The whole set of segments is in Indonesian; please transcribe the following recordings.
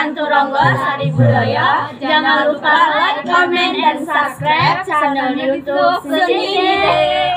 Kesenian Turonggo Sari Budaya. Jangan lupa like, comment, dan subscribe channel YouTube Seni Ide.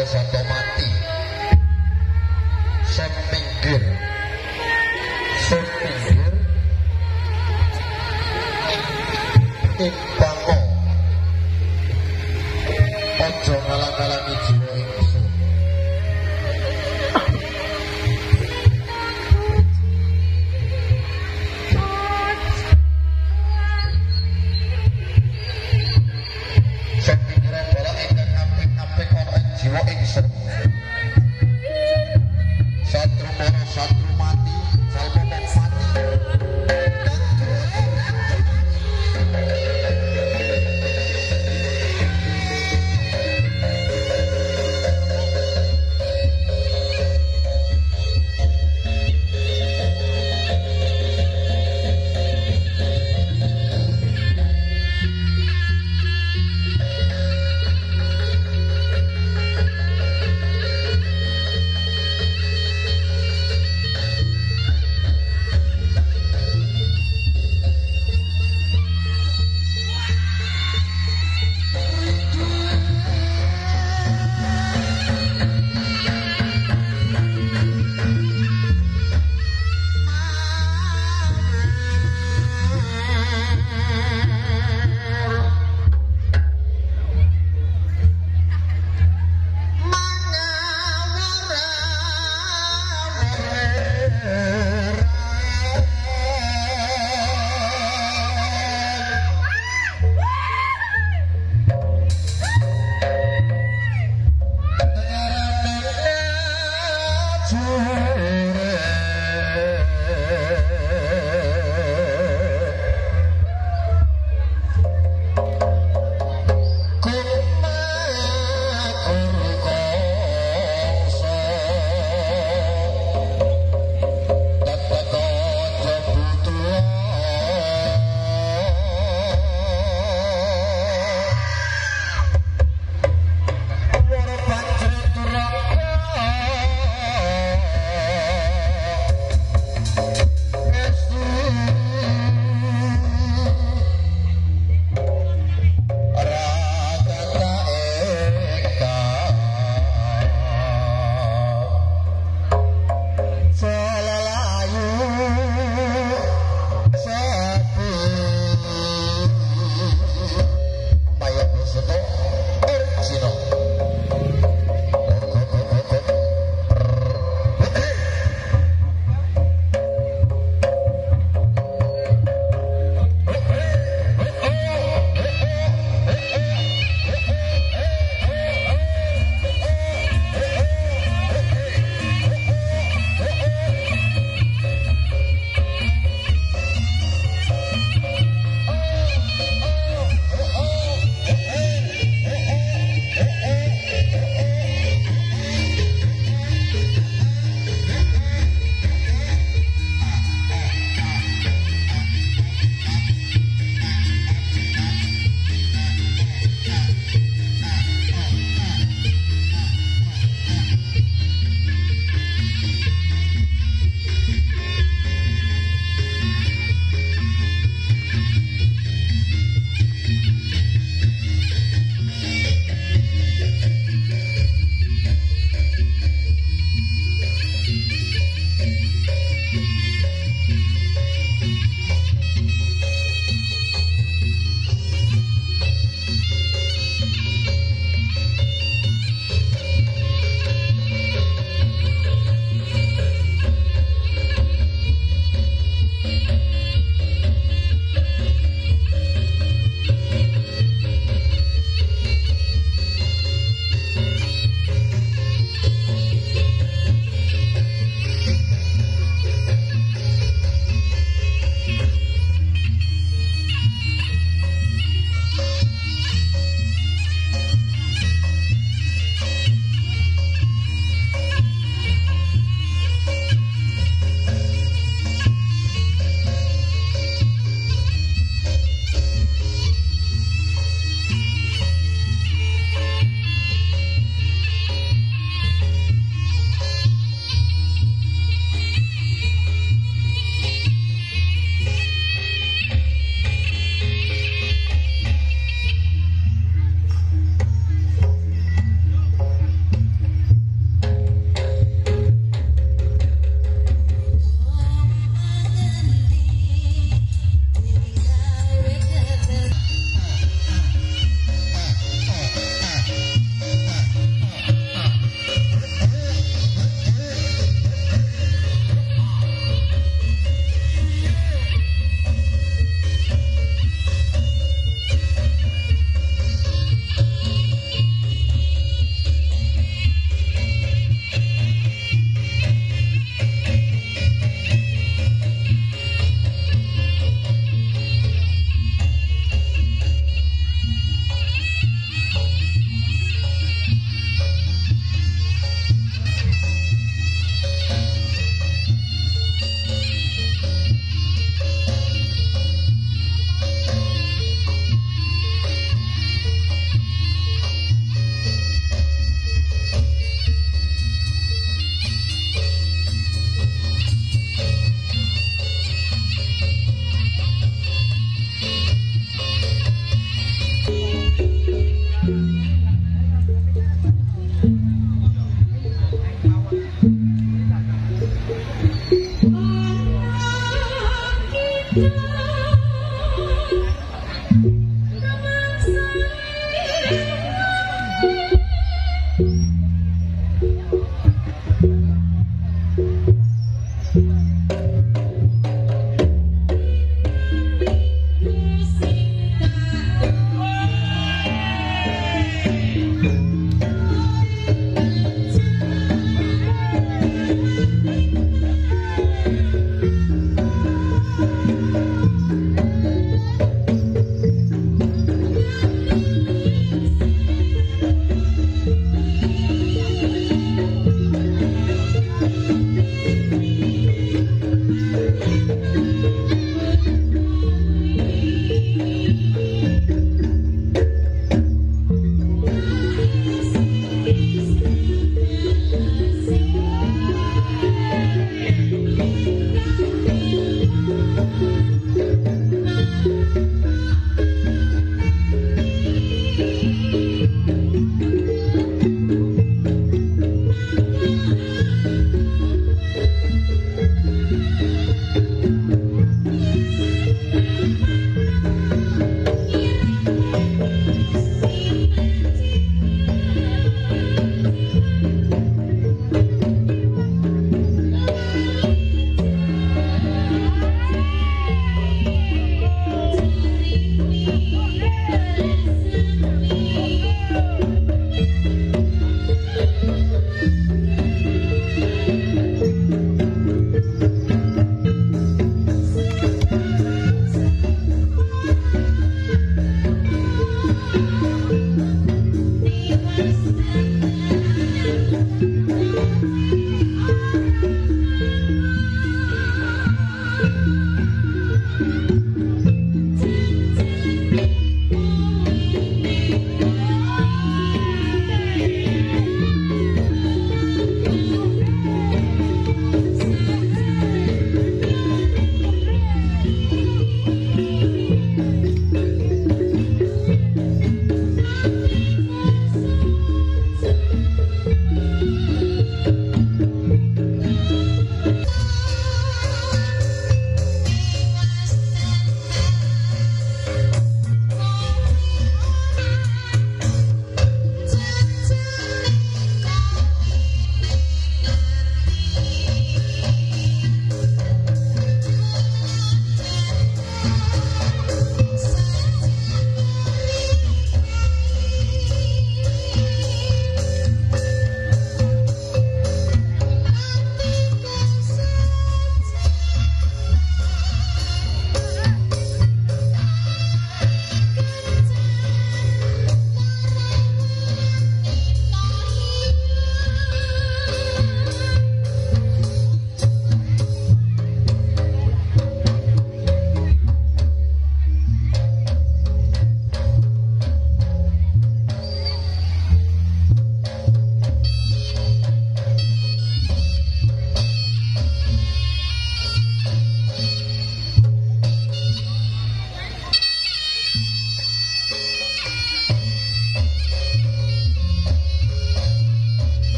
Dios a tomar.